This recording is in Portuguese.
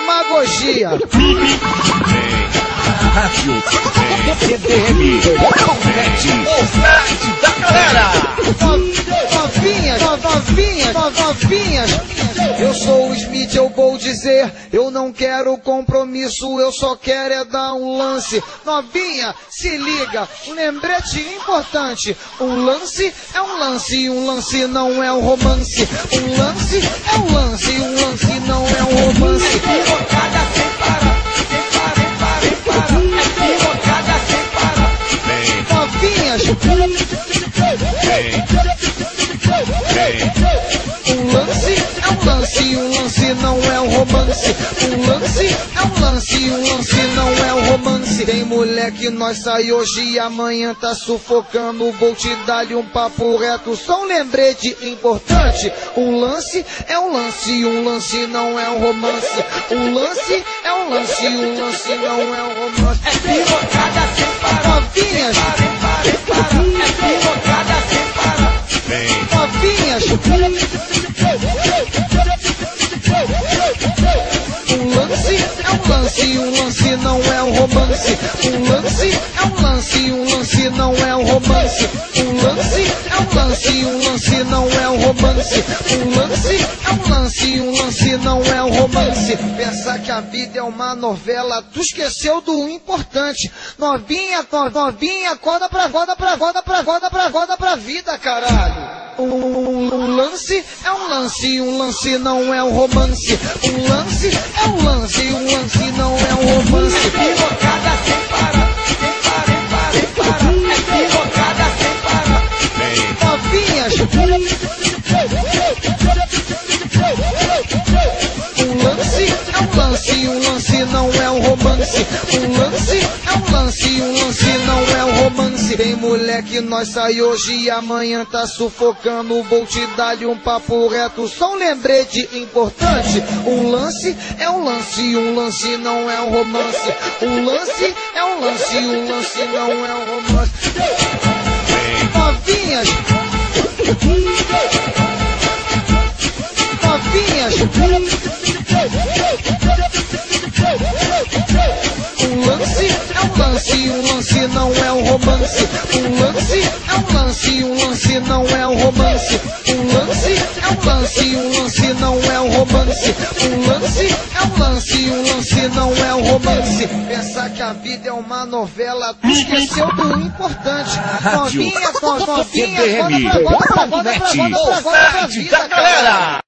demagogia. CBM. Oferta da galera. Novinhas, novinhas, novinhas. Eu sou o Smith, eu vou dizer, eu não quero compromisso, eu só quero é dar um lance. Novinha, se liga, um lembrete importante. Um lance é um lance, um lance não é um romance. Um lance é um lance, um lance não é um romance. Um lance é um lance, um lance não é um romance. Um lance é um lance, um lance não é um romance. Tem mulher que nós sai hoje e amanhã tá sufocando. Vou te dar-lhe um papo reto, só um lembrete importante. Um lance é um lance, um lance não é um romance. Um lance é um lance, um lance não é um romance. É pirocada sem parar. Um lance é um lance, um lance não é um romance. Um lance é um lance, um lance não é um romance. Um lance é um lance, um lance não é um romance. Um lance é um lance, um lance não é um romance. Pensar que a vida é uma novela, tu esqueceu do importante. Novinha, no- novinha, acorda pra, acorda pra, acorda pra, acorda pra, acorda pra vida, caralho. Um lance é um lance, um lance não é um romance. Um lance é um lance, um lance não é um romance. Pirocada sem parar. Sem parar, sem parar. É pirocada sem parar. Novinhas. Um lance é um lance, um lance não é um romance. Um lance é um lance, um lance romance. Tem mulher que nós sai hoje e amanhã tá sufocando. Vou te dar-lhe um papo reto, só um lembrete importante. Um lance é um lance, um lance não é um romance. Um lance é um lance, um lance não é um romance. Novinhas. Novinhas. Um lance é um lance, um lance, um lance não é um romance. Um lance é um lance, um lance não é um romance. Um lance é um lance, um lance não é um romance. Pensar que a vida é uma novela, tu esqueceu do importante. Novinha, no- novinha, acorda pra, acorda pra, acorda pra, acorda pra, acorda pra vida, da galera.